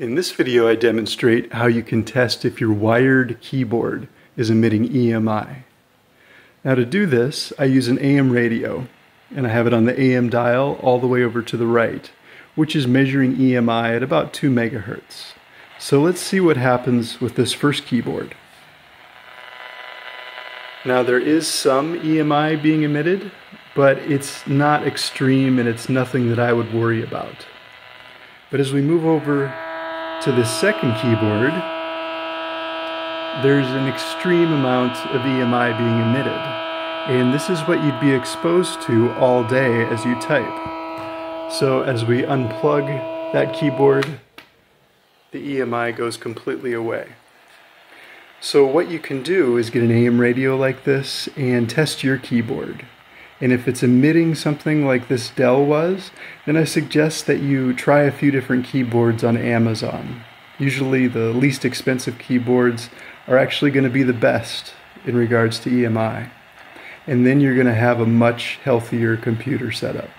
In this video I demonstrate how you can test if your wired keyboard is emitting EMI. Now to do this I use an AM radio and I have it on the AM dial all the way over to the right which is measuring EMI at about 2 megahertz. So let's see what happens with this first keyboard. Now there is some EMI being emitted but it's not extreme and it's nothing that I would worry about. But as we move over to the second keyboard, there's an extreme amount of EMI being emitted. And this is what you'd be exposed to all day as you type. So as we unplug that keyboard, the EMI goes completely away. So what you can do is get an AM radio like this and test your keyboard. And if it's emitting something like this Dell was, then I suggest that you try a few different keyboards on Amazon. Usually the least expensive keyboards are actually going to be the best in regards to EMI. And then you're going to have a much healthier computer setup.